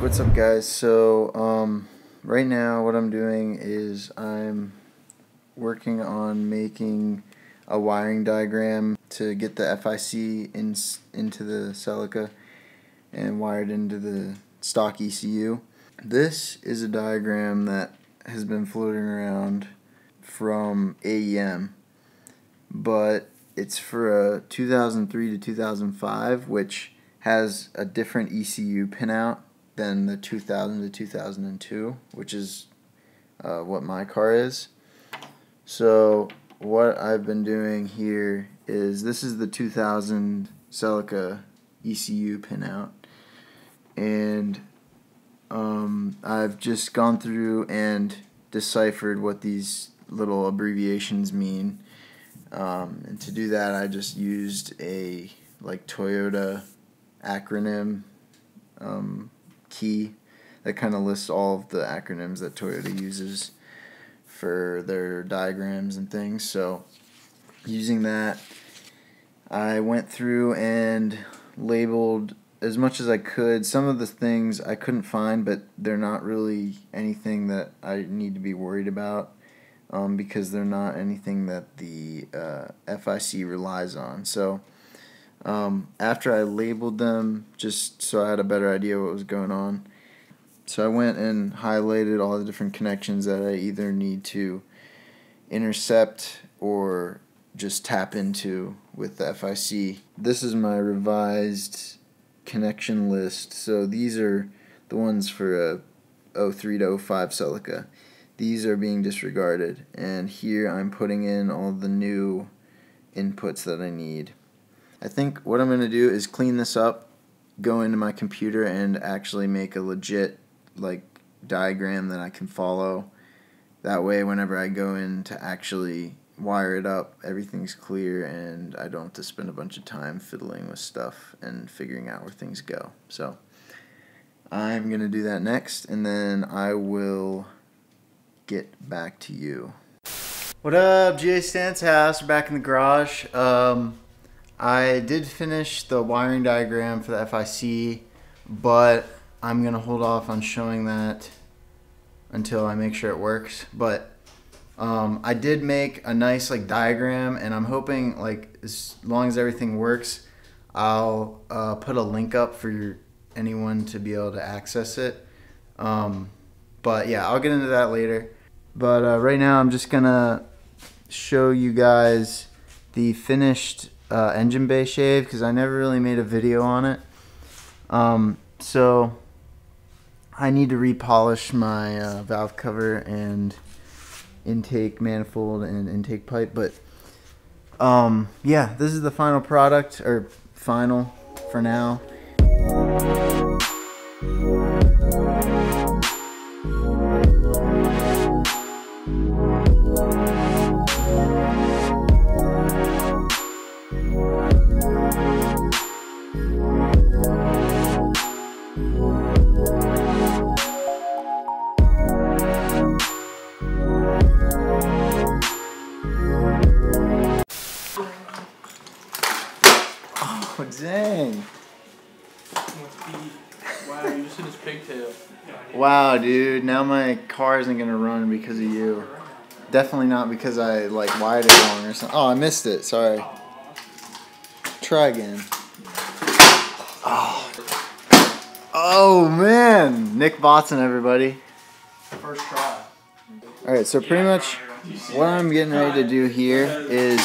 what's up guys? So um, right now what I'm doing is I'm working on making a wiring diagram to get the FIC in, into the Celica and wired into the stock ECU. This is a diagram that has been floating around from AEM but it's for a 2003 to 2005 which has a different ECU pinout than the 2000 to 2002, which is uh, what my car is. So what I've been doing here is this is the 2000 Celica ECU pinout, and um, I've just gone through and deciphered what these little abbreviations mean. Um, and to do that, I just used a like Toyota acronym um, key that kind of lists all of the acronyms that Toyota uses for their diagrams and things. So, using that, I went through and labeled as much as I could. Some of the things I couldn't find, but they're not really anything that I need to be worried about um, because they're not anything that the uh, FIC relies on. So, um, after I labeled them, just so I had a better idea what was going on, so I went and highlighted all the different connections that I either need to intercept or just tap into with the FIC. This is my revised connection list. So these are the ones for a 03 to 05 Celica. These are being disregarded and here I'm putting in all the new inputs that I need. I think what I'm going to do is clean this up, go into my computer and actually make a legit like diagram that I can follow. That way whenever I go in to actually wire it up, everything's clear and I don't have to spend a bunch of time fiddling with stuff and figuring out where things go. So I'm going to do that next and then I will get back to you. What up, GA Stance House? We're back in the garage. Um, I did finish the wiring diagram for the FIC, but I'm going to hold off on showing that until I make sure it works. But um, I did make a nice like diagram, and I'm hoping like as long as everything works, I'll uh, put a link up for your, anyone to be able to access it. Um, but yeah, I'll get into that later. But uh, right now, I'm just gonna show you guys the finished uh, engine bay shave because I never really made a video on it. Um, so I need to repolish my uh, valve cover and intake manifold and intake pipe. But um, yeah, this is the final product or final for now. Wow, you just hit his pigtail. Wow, dude. Now my car isn't gonna run because of you. Definitely not because I like wired it wrong or something. Oh, I missed it. Sorry. Try again. Oh. Oh man, Nick Botson, everybody. First try. All right, so pretty much what I'm getting ready to do here is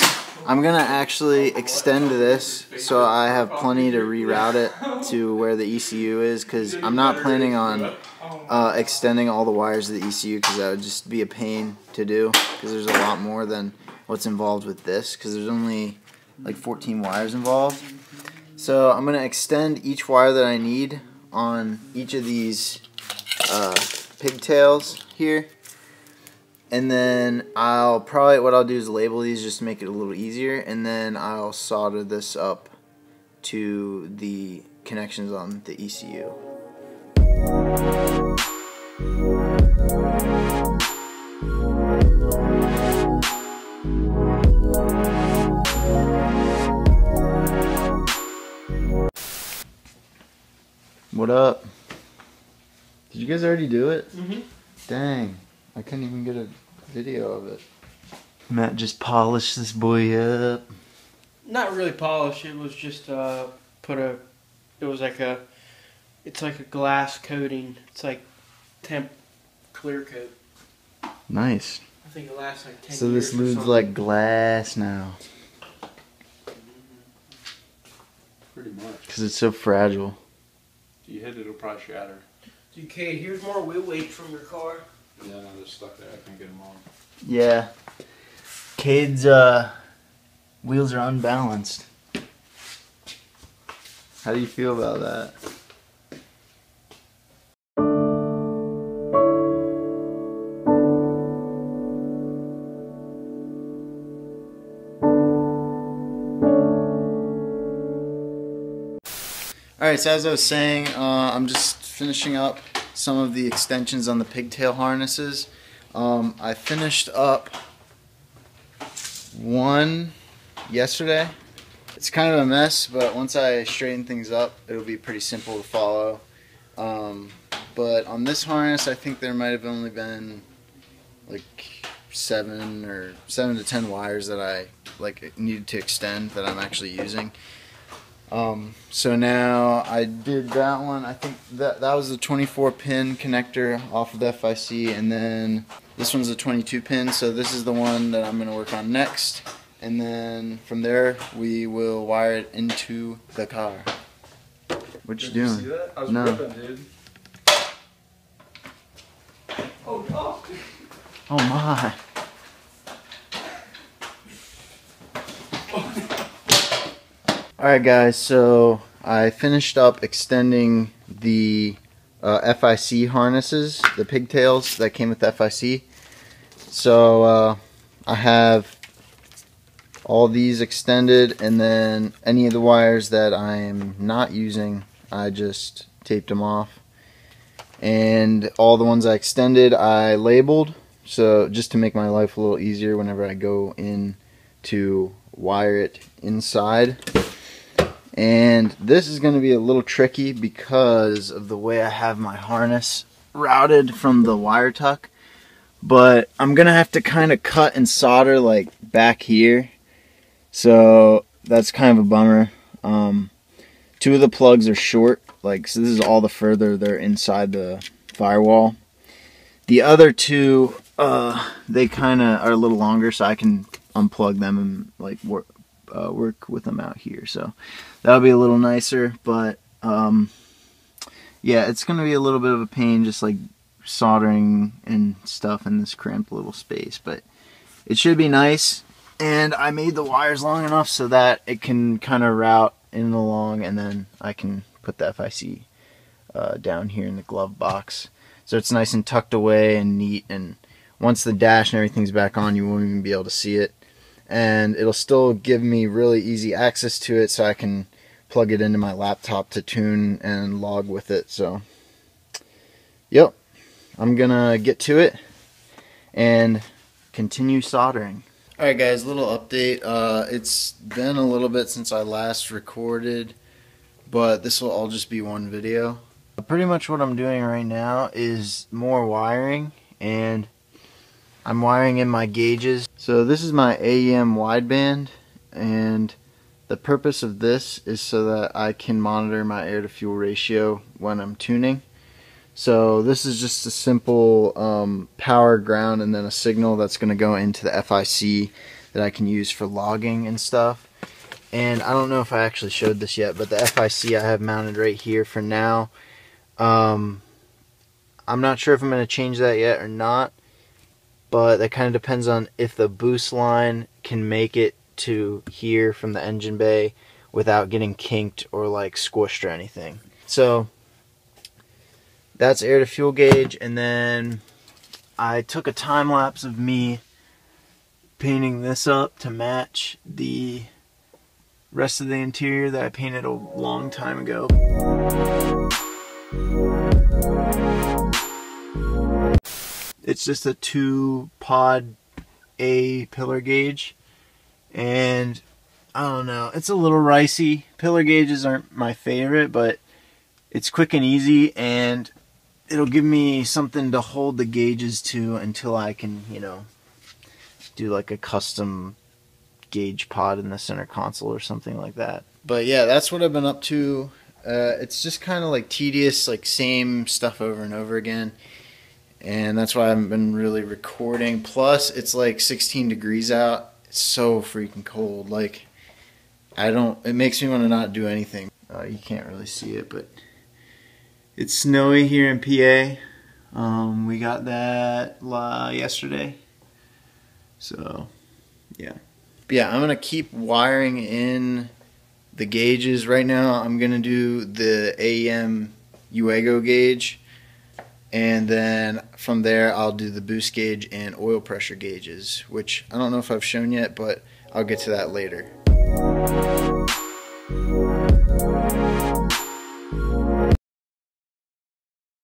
I'm gonna actually extend this so I have plenty to reroute it to where the ECU is because I'm not planning on uh, extending all the wires of the ECU because that would just be a pain to do because there's a lot more than what's involved with this because there's only like 14 wires involved. So I'm gonna extend each wire that I need on each of these uh, pigtails here and then I'll probably, what I'll do is label these just to make it a little easier. And then I'll solder this up to the connections on the ECU. What up? Did you guys already do it? Mm-hmm. Dang, I couldn't even get a video of it. Matt just polished this boy up. Not really polished. It was just uh, put a. It was like a. It's like a glass coating. It's like temp clear coat. Nice. I think it lasts like ten So years. this or lude's like glass now Pretty much. because it's so fragile. If you hit it, it'll probably shatter. Dude, Kate, here's more wheel weight from your car. Yeah, no, they're stuck there. I can't get them on. Yeah. Cade's uh, wheels are unbalanced. How do you feel about that? Alright, so as I was saying, uh, I'm just finishing up some of the extensions on the pigtail harnesses. Um, I finished up one yesterday. It's kind of a mess, but once I straighten things up, it'll be pretty simple to follow. Um, but on this harness, I think there might have only been like seven or seven to ten wires that I like needed to extend that I'm actually using. Um, so now I did that one. I think that that was the 24 pin connector off of the FIC, and then this one's a 22 pin. So this is the one that I'm gonna work on next, and then from there we will wire it into the car. What you doing? that? I was No. ripping, dude. Oh no! Oh my! All right, guys. So I finished up extending the uh, FIC harnesses, the pigtails that came with FIC. So uh, I have all these extended, and then any of the wires that I am not using, I just taped them off. And all the ones I extended, I labeled. So just to make my life a little easier whenever I go in to wire it inside. And this is going to be a little tricky because of the way I have my harness routed from the wire tuck. But I'm going to have to kind of cut and solder like back here. So that's kind of a bummer. Um, two of the plugs are short. Like, so this is all the further they're inside the firewall. The other two, uh, they kind of are a little longer, so I can unplug them and like work uh, work with them out here. So that'll be a little nicer. But um, yeah, it's gonna be a little bit of a pain, just like soldering and stuff in this cramped little space. But it should be nice. And I made the wires long enough so that it can kind of route in and along, and then I can put the FIC uh, down here in the glove box. So it's nice and tucked away and neat. And once the dash and everything's back on, you won't even be able to see it. And it'll still give me really easy access to it so I can plug it into my laptop to tune and log with it. So, yep, I'm gonna get to it and continue soldering. Alright guys, little update. Uh, it's been a little bit since I last recorded, but this will all just be one video. Pretty much what I'm doing right now is more wiring and I'm wiring in my gauges. So this is my AEM wideband and the purpose of this is so that I can monitor my air to fuel ratio when I'm tuning. So this is just a simple um, power ground and then a signal that's going to go into the FIC that I can use for logging and stuff. And I don't know if I actually showed this yet, but the FIC I have mounted right here for now. Um, I'm not sure if I'm going to change that yet or not, but that kind of depends on if the boost line can make it to here from the engine bay without getting kinked or like squished or anything. So that's air to fuel gauge and then I took a time lapse of me painting this up to match the rest of the interior that I painted a long time ago. It's just a two pod A pillar gauge and I don't know, it's a little ricey. Pillar gauges aren't my favorite, but it's quick and easy and it'll give me something to hold the gauges to until I can, you know, do like a custom gauge pod in the center console or something like that. But yeah, that's what I've been up to. Uh, it's just kind of like tedious, like same stuff over and over again. And that's why I haven't been really recording. Plus, it's like 16 degrees out. It's so freaking cold. Like, I don't, it makes me want to not do anything. Uh, you can't really see it, but it's snowy here in PA. Um, we got that la- yesterday. So, yeah. Yeah, I'm going to keep wiring in the gauges. Right now, I'm going to do the AEM UEGO gauge. And then from there, I'll do the boost gauge and oil pressure gauges, which I don't know if I've shown yet, but I'll get to that later.